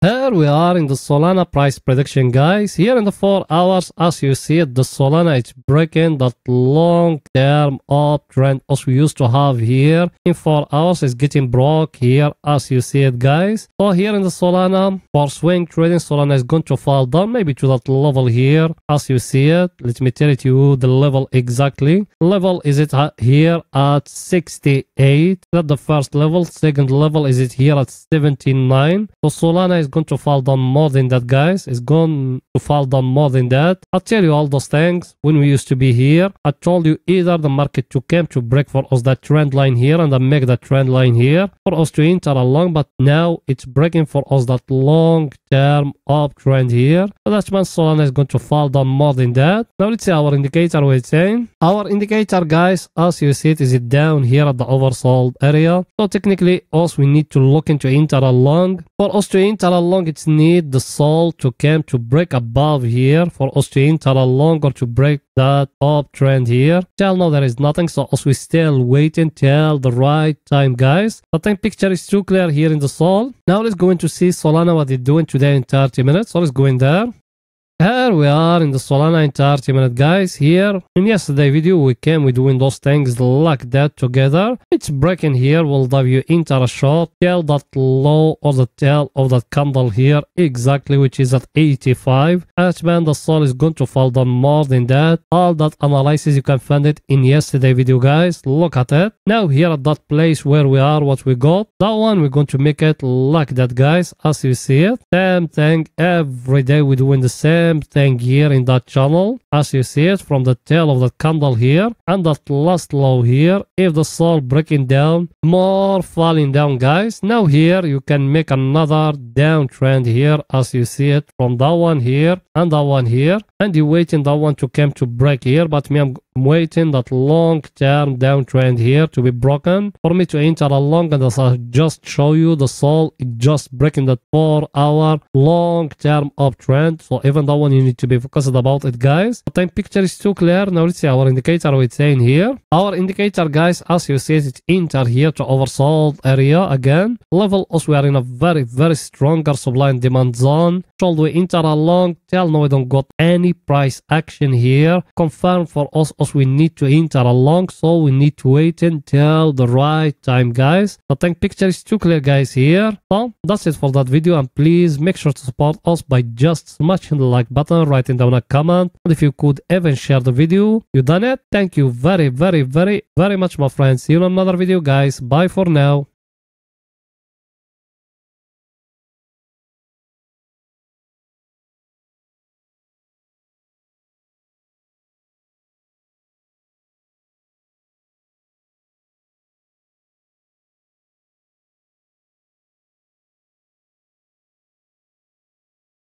Here we are in the Solana price prediction, guys. Here in the four hours, as you see it, the Solana is breaking that long-term uptrend as we used to have here. In four hours, it's getting broke here, as you see it, guys. So here in the Solana, for swing trading, Solana is going to fall down maybe to that level here, as you see it. Let me tell it you the level exactly. Level is it here at 68. That the first level. Second level is it here at 79. So Solana is going to fall down more than that, guys. It's going to fall down more than that. I'll tell you all those things when we used to be here. I told you either the market to come to break for us that trend line here and then make that trend line here for us to enter along, but now it's breaking for us that long term uptrend here. So that's when Solana is going to fall down more than that. Now let's see our indicator we're saying. Our indicator, guys, as you see it, is it down here at the oversold area. So technically, us we need to look into enter along. For us to enter along, it's need the sol to come to break above here for us to enter along or to break that uptrend here. Till now there is nothing, so as we still waiting till the right time, guys. I think picture is too clear here in the sol. Now let's go into see Solana what they're doing today in 30 minutes. So let's go in there. Here we are in the Solana 30 minute guys here. In yesterday video we came with those things like that together. It's breaking here, we'll dive you into a short, tail that low or the tail of that candle here exactly which is at 85. As man the sol is going to fall down more than that. All that analysis you can find it in yesterday video guys. Look at it. Now here at that place where we are what we got. That one we're going to make it like that guys as you see it. Same thing every day we're doing the same same thing here in that channel. As you see it from the tail of the candle here and that last low here. If the sol breaking down more falling down guys. Now here you can make another downtrend here as you see it from that one here and that one here. And you waiting that one to come to break here but me i'm waiting that long term downtrend here to be broken. For me to enter along and as i just show you the sol just breaking that four hour long term uptrend. So even that one you need to be focused about it guys. The time picture is too clear. Now let's see our indicator it's saying here. Our indicator guys as you see it enter here to oversold area again. Level as we are in a very very stronger supply and demand zone should we enter along tell no we don't got any price action here. Confirm for us as we need to enter along so we need to wait until the right time guys. The tank picture is too clear guys here. So that's it for that video and please make sure to support us by just smashing the like button writing down a comment. And if you could even share the video you done it. Thank you very very very very much my friends. See you in another video guys. Bye for now